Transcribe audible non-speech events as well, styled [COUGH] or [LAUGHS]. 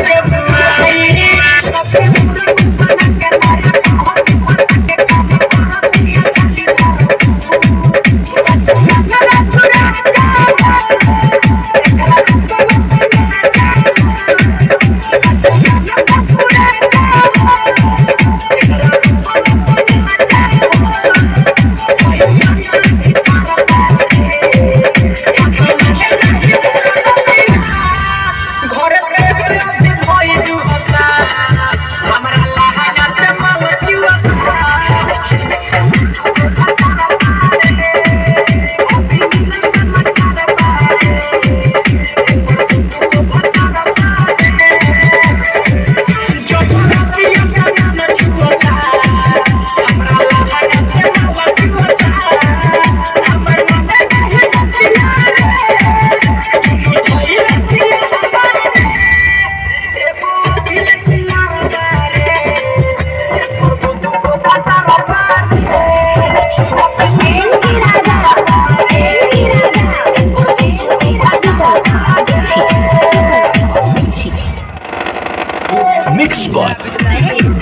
के बुआई Thank [LAUGHS] you. Mixbot.